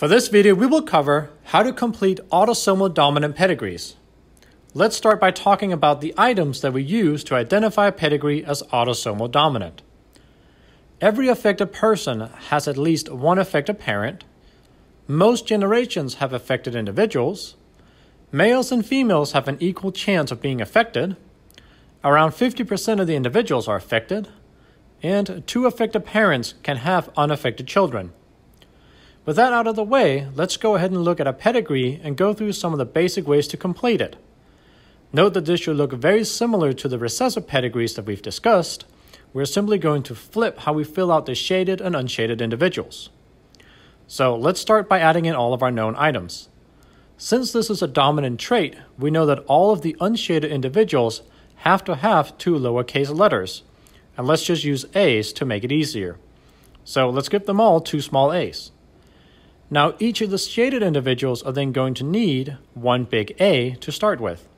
For this video, we will cover how to complete autosomal dominant pedigrees. Let's start by talking about the items that we use to identify a pedigree as autosomal dominant. Every affected person has at least one affected parent. Most generations have affected individuals. Males and females have an equal chance of being affected. Around 50% of the individuals are affected. And two affected parents can have unaffected children. With that out of the way, let's go ahead and look at a pedigree and go through some of the basic ways to complete it. Note that this should look very similar to the recessive pedigrees that we've discussed. We're simply going to flip how we fill out the shaded and unshaded individuals. So let's start by adding in all of our known items. Since this is a dominant trait, we know that all of the unshaded individuals have to have two lowercase letters. And let's just use a's to make it easier. So let's give them all two small a's. Now each of the shaded individuals are then going to need one big A to start with.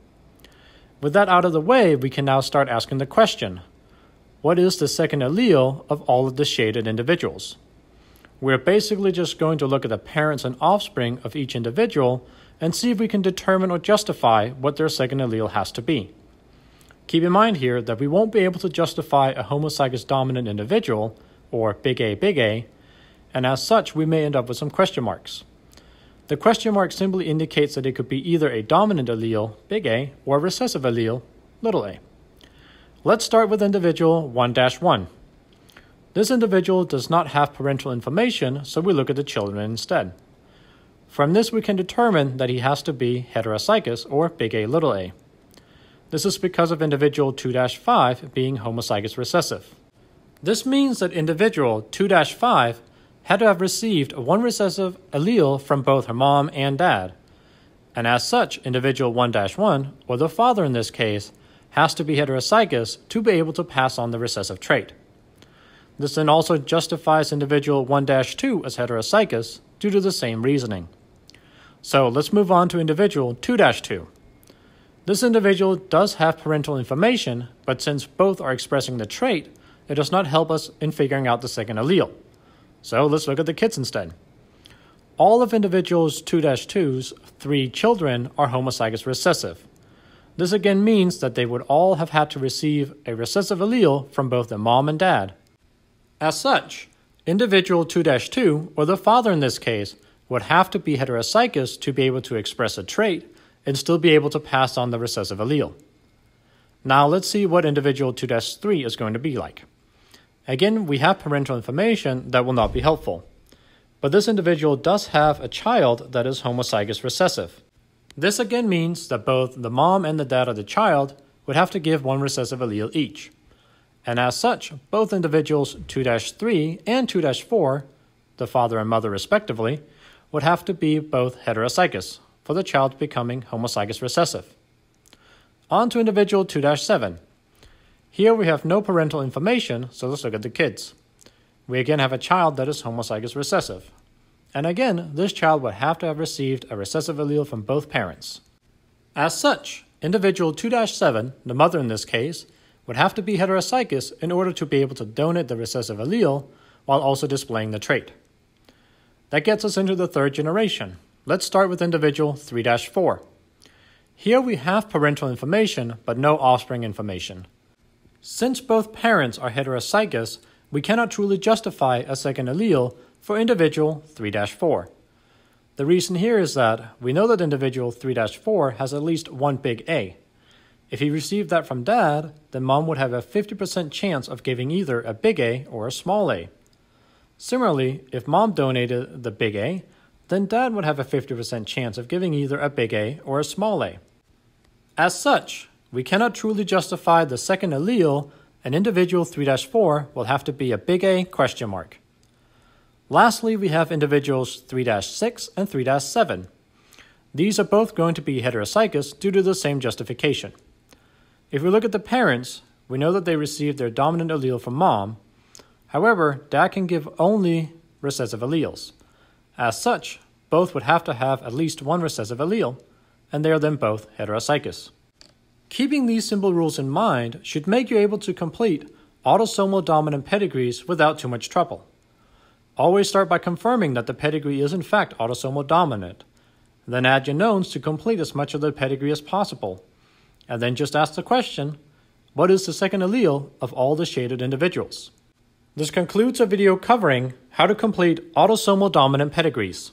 With that out of the way, we can now start asking the question What is the second allele of all of the shaded individuals? We're basically just going to look at the parents and offspring of each individual and see if we can determine or justify what their second allele has to be. Keep in mind here that we won't be able to justify a homozygous dominant individual, or big A big A, and as such we may end up with some question marks. The question mark simply indicates that it could be either a dominant allele, big A, or a recessive allele, little a. Let's start with individual 1 1. This individual does not have parental information, so we look at the children instead. From this, we can determine that he has to be heterozygous or big A little a. This is because of individual 2 5 being homozygous recessive. This means that individual 2 5 had to have received one recessive allele from both her mom and dad. And as such, individual 1 1, or the father in this case, has to be heterozygous to be able to pass on the recessive trait. This then also justifies individual 1 2 as heterozygous due to the same reasoning. So let's move on to individual 2 2. This individual does have parental information, but since both are expressing the trait, it does not help us in figuring out the second allele. So let's look at the kids instead. All of individuals 2-2's three children are homozygous recessive. This again means that they would all have had to receive a recessive allele from both their mom and dad. As such, individual 2-2, or the father in this case, would have to be heterozygous to be able to express a trait and still be able to pass on the recessive allele. Now let's see what individual 2-3 is going to be like. Again, we have parental information that will not be helpful. But this individual does have a child that is homozygous recessive. This again means that both the mom and the dad of the child would have to give one recessive allele each. And as such, both individuals 2 3 and 2 4, the father and mother respectively, would have to be both heterozygous for the child becoming homozygous recessive. On to individual 2 7. Here we have no parental information, so let's look at the kids. We again have a child that is homozygous recessive. And again, this child would have to have received a recessive allele from both parents. As such, individual 2 7, the mother in this case, would have to be heterozygous in order to be able to donate the recessive allele while also displaying the trait. That gets us into the third generation. Let's start with individual 3 4. Here we have parental information but no offspring information. Since both parents are heterozygous, we cannot truly justify a second allele for individual 3 4. The reason here is that we know that individual 3 4 has at least one big A. If he received that from dad, then mom would have a 50% chance of giving either a big A or a small a. Similarly, if mom donated the big A, then dad would have a 50% chance of giving either a big A or a small a. As such, we cannot truly justify the second allele, an individual 3-4 will have to be a big A question mark. Lastly, we have individuals 3-6 and 3-7. These are both going to be heterozygous due to the same justification. If we look at the parents, we know that they received their dominant allele from mom. However, dad can give only recessive alleles. As such, both would have to have at least one recessive allele, and they are then both heterozygous. Keeping these simple rules in mind should make you able to complete autosomal dominant pedigrees without too much trouble. Always start by confirming that the pedigree is in fact autosomal dominant. Then add your knowns to complete as much of the pedigree as possible. And then just ask the question what is the second allele of all the shaded individuals? This concludes a video covering how to complete autosomal dominant pedigrees.